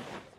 있습니다.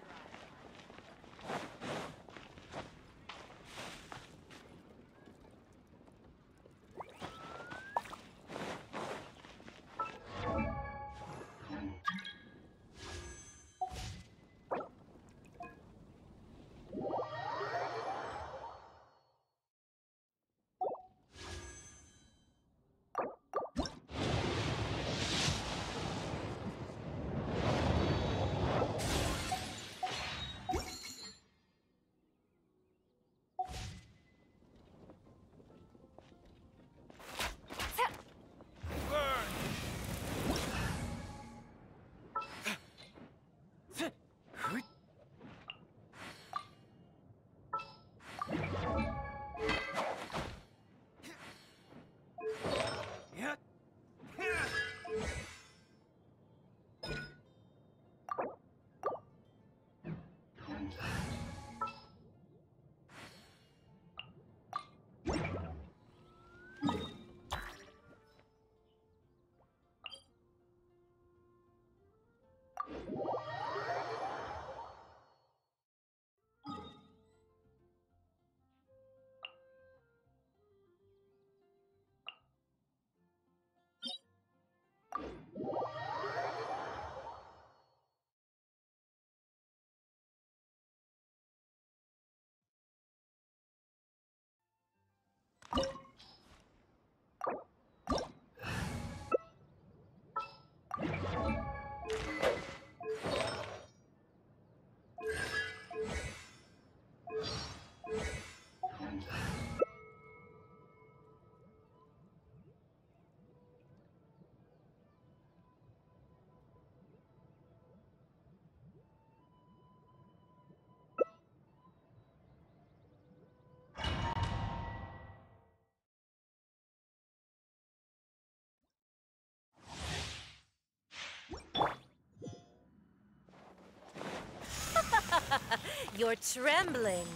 You're trembling.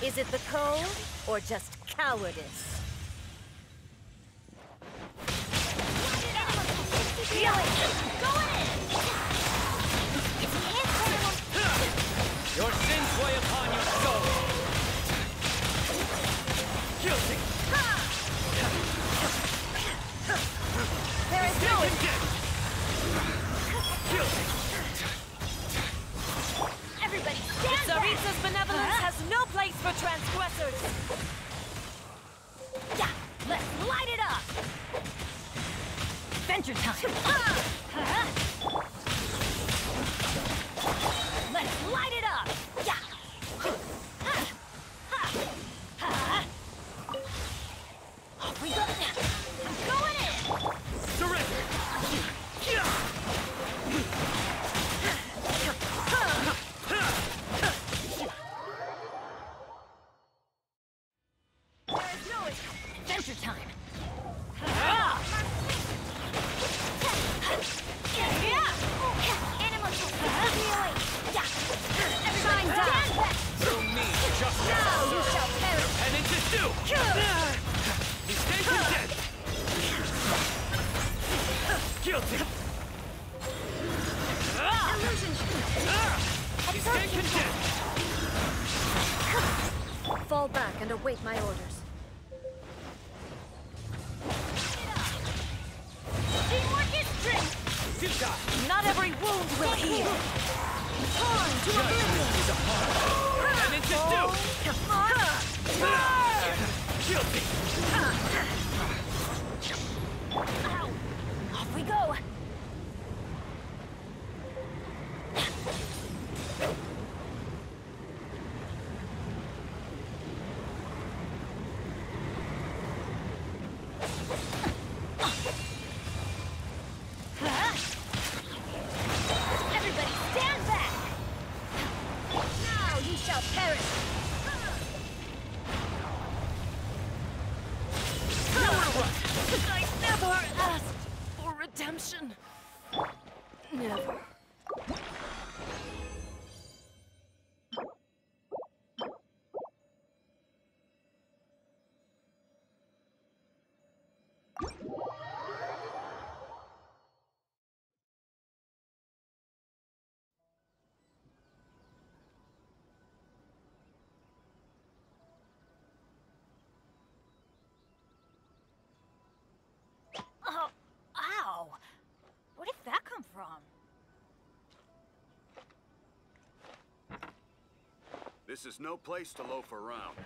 Is it the cold or just cowardice? Fall back and await my orders. Wow! Where did that come from? This is no place to loaf around.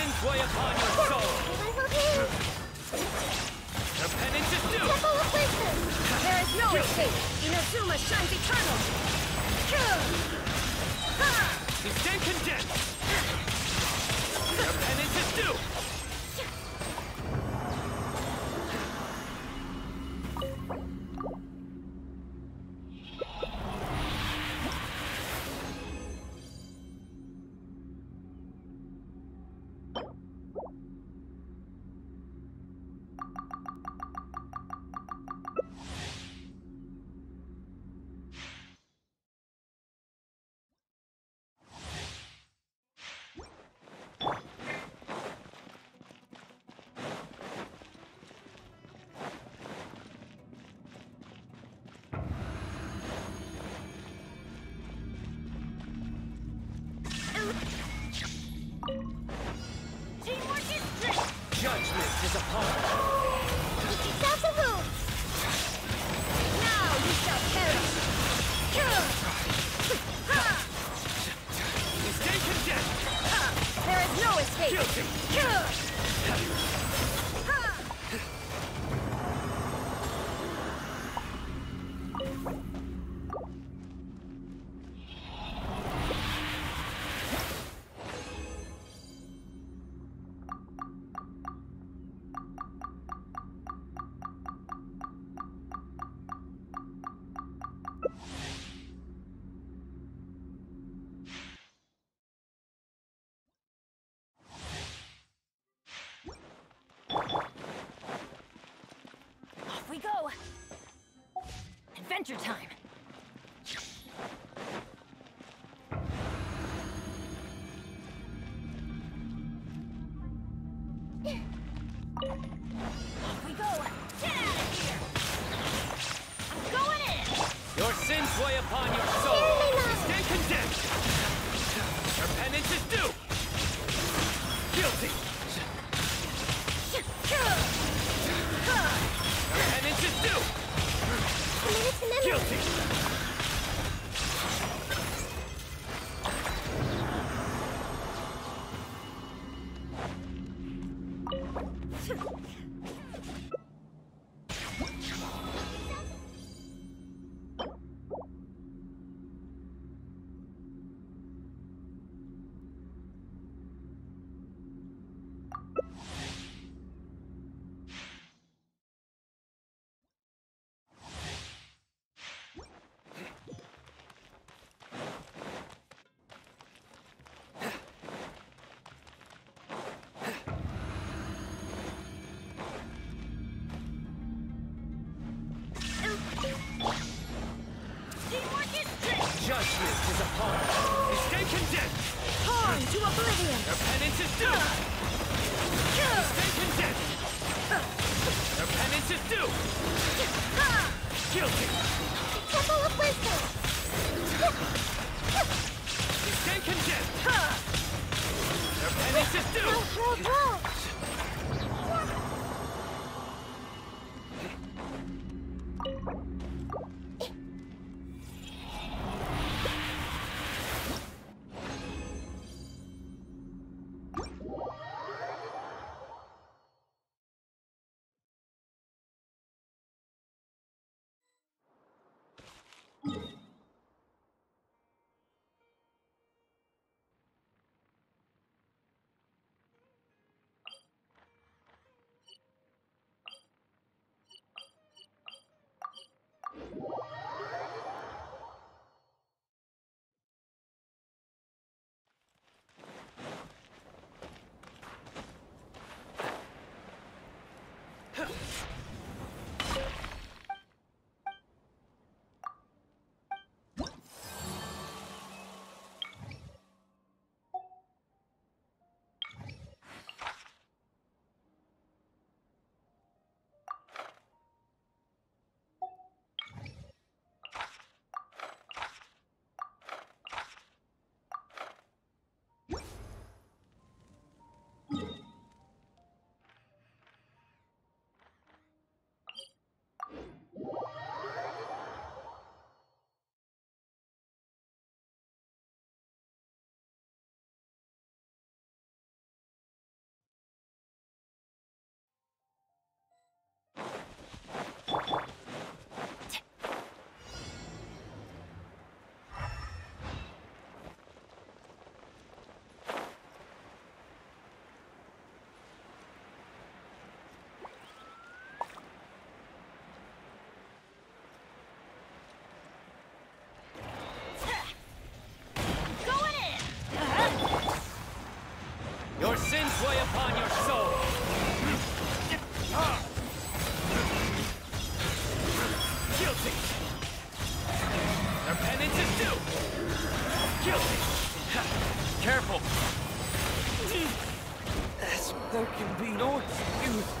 Weigh upon your soul. Your penance is due. There is no escape! Inazuma shines eternal! You stand condemned. There is no escape! Guilty. Adventure time! Ha Judgment is upon us. Stand condemned. Torn to oblivion! Your penance is due. Stand condemned. Your penance is due. Guilty. Temple of Wisdom! Stand condemned. Your penance is due. can be no excuse.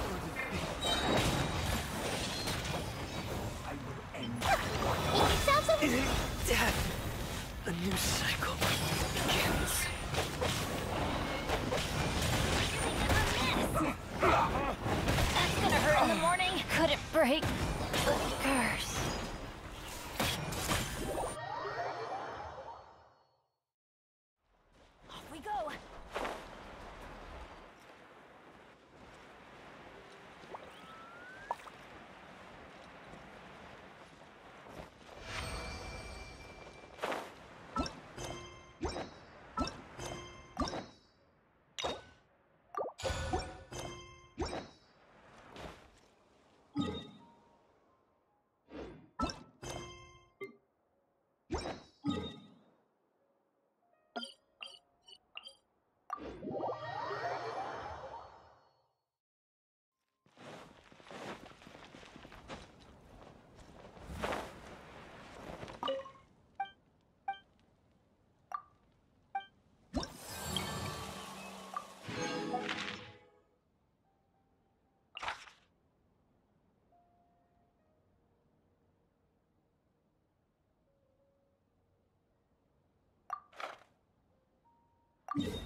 you